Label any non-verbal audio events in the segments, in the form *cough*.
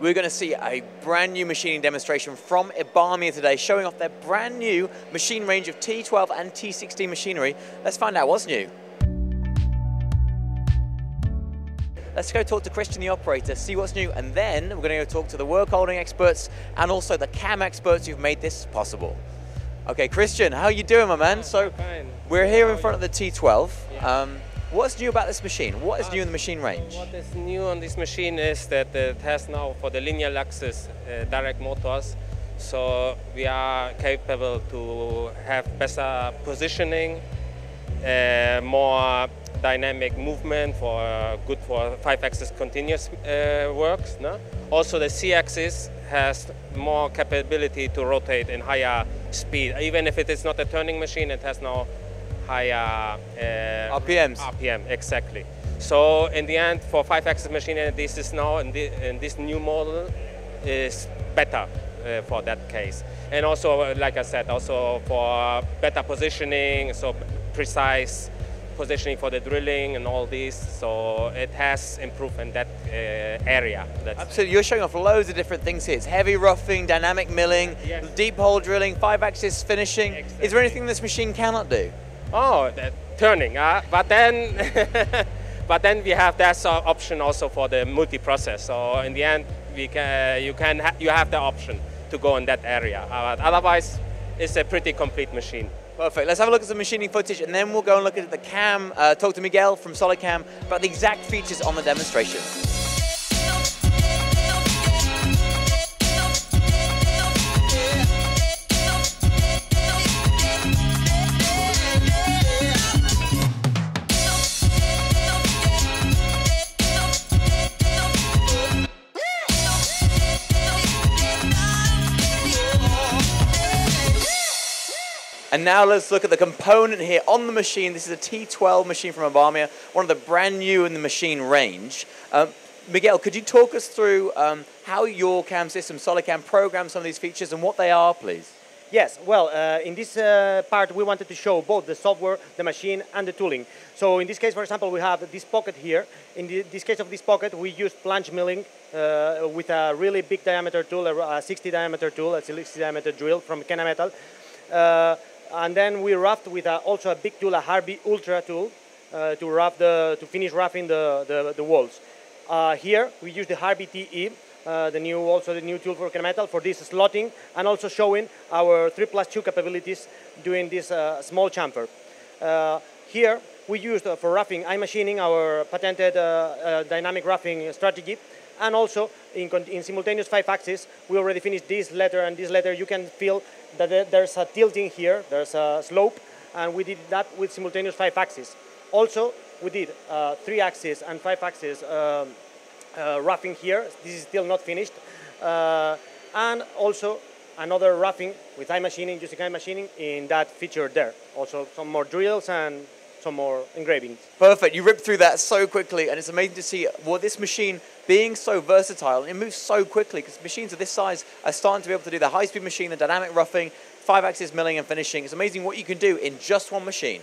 we're going to see a brand new machining demonstration from Ibarmia today, showing off their brand new machine range of T12 and T16 machinery. Let's find out what's new. Let's go talk to Christian, the operator, see what's new, and then we're going to go talk to the work holding experts and also the CAM experts who've made this possible. Okay, Christian, how are you doing, my man? So, Fine. we're here in front of the T12. Yeah. Um, what's new about this machine? What is new in the machine range? What is new on this machine is that it has now for the linear axis uh, direct motors. So we are capable to have better positioning, uh, more dynamic movement for uh, good for five-axis continuous uh, works. No? Also the C-axis has more capability to rotate in higher speed. Even if it is not a turning machine, it has now higher uh, RPMs. RPM, exactly. So in the end, for five-axis machine, this is now in, this new model is better uh, for that case. And also, like I said, also for better positioning, so precise positioning for the drilling and all this. So it has improved in that uh, area. That's Absolutely, you're showing off loads of different things here. It's heavy roughing, dynamic milling, Yes. deep hole drilling, five-axis finishing. Is there anything this machine cannot do? Oh, turning. Uh, but then, *laughs* but then we have that option also for the multi-process. So in the end, we can you can ha- you have the option to go in that area. Uh, otherwise, it's a pretty complete machine. Perfect. Let's have a look at some machining footage and then we'll go and look at the cam, uh, talk to Miguel from SolidCAM about the exact features on the demonstration. And now let's look at the component here on the machine. This is a T12 machine from Ibarmia, one of the brand new in the machine range. Um, Miguel, could you talk us through um, how your CAM system, SolidCAM, programs some of these features and what they are, please? Yes, well, uh, in this uh, part we wanted to show both the software, the machine, and the tooling. So in this case, for example, we have this pocket here. In the, this case of this pocket, we used plunge milling uh, with a really big diameter tool, a, a 60 diameter tool, a 60 diameter drill from Kennametal. Uh, and then we roughed with a, also a big tool, a Harvey Ultra tool, uh, to rough the, to finish roughing the, the, the walls. Uh, here we use the Harvey TE, uh, the new also the new tool for Kennametal for this slotting and also showing our 3 plus 2 capabilities doing this uh, small chamfer. Uh, here we used uh, for roughing iMachining our patented dynamic roughing strategy and also in, in simultaneous five axis we already finished this letter and this letter you can feel that there's a tilting here, there's a slope and we did that with simultaneous five axis. Also we did uh, three axis and five axis um, uh, roughing here. This is still not finished. Uh, and also another roughing with iMachining, using iMachining in that feature there. Also some more drills and some more engravings. Perfect. You ripped through that so quickly, and it's amazing to see what this machine being so versatile. It moves so quickly because machines of this size are starting to be able to do the high-speed machine, the dynamic roughing, five-axis milling and finishing. It's amazing what you can do in just one machine.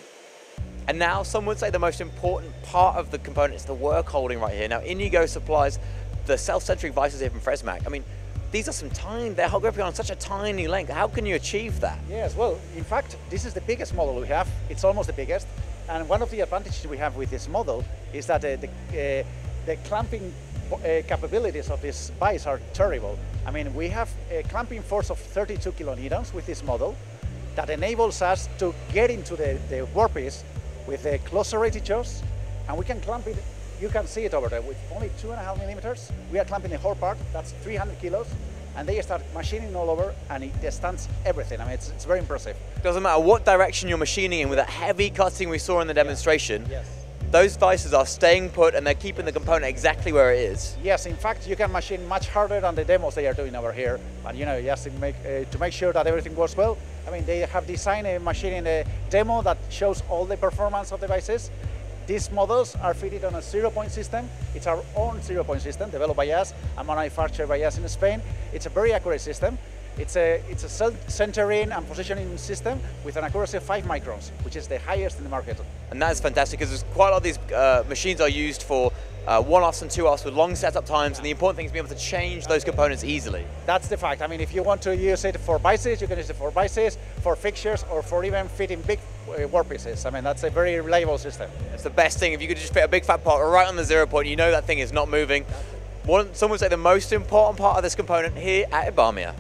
And now, some would say the most important part of the component is the work holding right here. Now, Inigo supplies the self-centric vices here from Fresmak. I mean, these are some tiny, they're gripping on such a tiny length. How can you achieve that? Yes, well, in fact, this is the biggest model we have. It's almost the biggest. And one of the advantages we have with this model is that uh, the, uh, the clamping uh, capabilities of this vice are terrible. I mean, we have a clamping force of 32 kilonewtons with this model that enables us to get into the, the workpiece with the close serrated jaws, and we can clamp it. You can see it over there with only two and a half millimeters. We are clamping the whole part. That's 300 kilos, and they start machining all over, and it stands everything. I mean, it's, it's very impressive. Doesn't matter what direction you're machining in with that heavy cutting we saw in the demonstration. Yes. Those vices are staying put and they're keeping the component exactly where it is. Yes, in fact, you can machine much harder than the demos they are doing over here. And you know, yes, to make uh, to make sure that everything works well. I mean, they have designed a machining a demo that shows all the performance of the devices. These models are fitted on a zero-point system. It's our own zero-point system developed by us and manufactured by us in Spain. It's a very accurate system. It's a, it's a centering and positioning system with an accuracy of 5 microns, which is the highest in the market. And that is fantastic because quite a lot of these uh, machines are used for uh, one-offs and two-offs with long setup times, and the important thing is being able to change those components easily. That's the fact. I mean, if you want to use it for bices, you can use it for bices, for fixtures, or for even fitting big uh. I mean, that's a very reliable system. It's the best thing. If you could just fit a big fat part right on the zero point, you know that thing is not moving. One, some would say the most important part of this component here at Ibarmia.